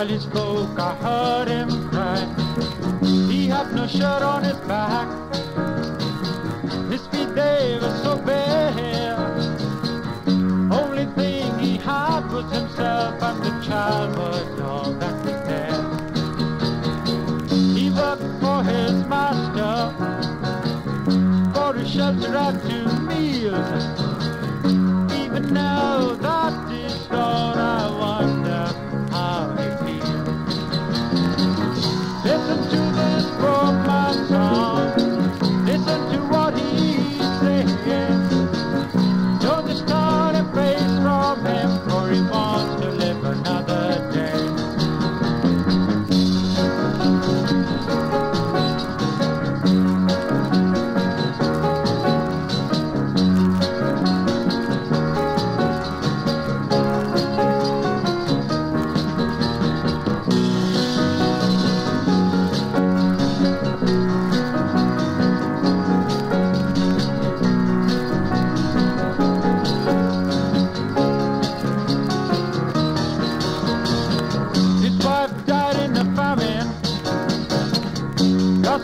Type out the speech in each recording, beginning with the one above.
while he spoke, I heard him cry. He had no shirt on his back. His feet, they were so bare. Only thing he had was himself and the child was all that he had. He worked for his master, for a shelter and two meals. Even now that Listen to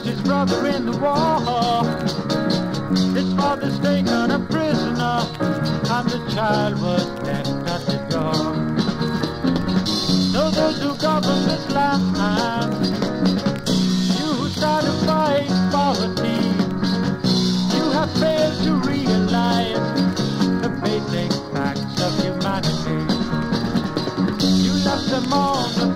his brother in the war. His father's taken a prisoner, and the child was left at the door. Those who govern this land, you who started fight poverty, you have failed to realize the basic facts of humanity. You left them all.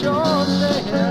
your name.